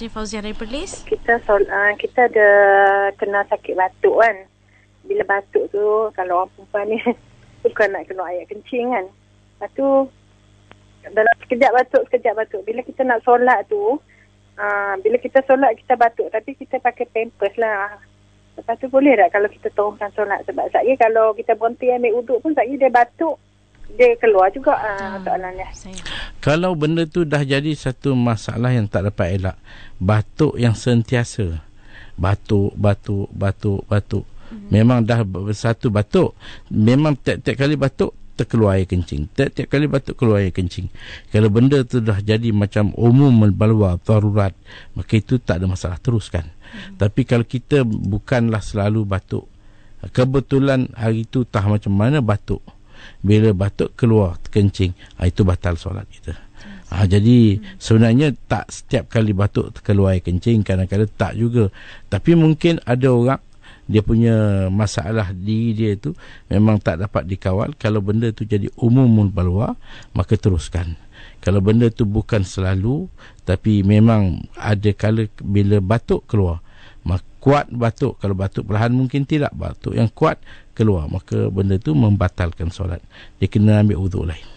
Sri Fauzia dari Perlis. Kita sol, uh, kita ada kena sakit batuk kan. Bila batuk tu kalau orang perempuan ni suka nak kena air kencing kan. Lepas tu dalam sekejap batuk sekejap batuk. Bila kita nak solat tu uh, bila kita solat kita batuk tapi kita pakai pampers lah. Lepas tu boleh tak kalau kita teruskan solat sebab saya kalau kita berhenti ambil uduk pun saya dia batuk dia keluar juga uh, soalannya. Saya. Kalau benda tu dah jadi satu masalah yang tak dapat elak, batuk yang sentiasa. Batuk, batuk, batuk, batuk. Mm-hmm. Memang dah satu batuk. Memang tiap-tiap kali batuk terkeluar air kencing. Tiap-tiap kali batuk keluar air kencing. Kalau benda tu dah jadi macam umum balwa, darurat, maka itu tak ada masalah teruskan. Mm-hmm. Tapi kalau kita bukanlah selalu batuk, kebetulan hari itu tah macam mana batuk, bila batuk keluar kencing ha, itu batal solat kita. Ha, jadi sebenarnya tak setiap kali batuk keluar kencing kadang-kadang tak juga. Tapi mungkin ada orang dia punya masalah diri dia tu memang tak dapat dikawal. Kalau benda tu jadi umum balwa maka teruskan. Kalau benda tu bukan selalu tapi memang ada kala bila batuk keluar maka kuat batuk. Kalau batuk perlahan mungkin tidak batuk yang kuat keluar maka benda tu membatalkan solat. Dia kena ambil wuduk lain